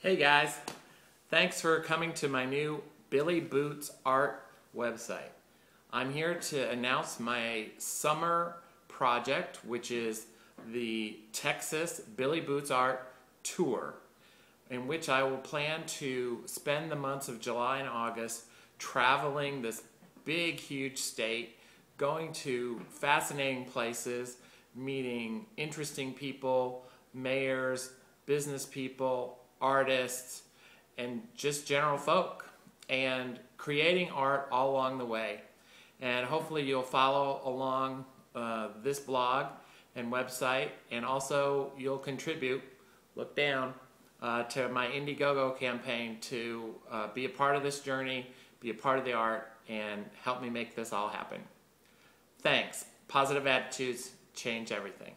Hey guys, thanks for coming to my new Billy Boots Art website. I'm here to announce my summer project, which is the Texas Billy Boots Art Tour, in which I will plan to spend the months of July and August traveling this big, huge state, going to fascinating places, meeting interesting people, mayors, business people, artists, and just general folk, and creating art all along the way. And hopefully you'll follow along uh, this blog and website, and also you'll contribute, look down, uh, to my Indiegogo campaign to uh, be a part of this journey, be a part of the art, and help me make this all happen. Thanks. Positive attitudes change everything.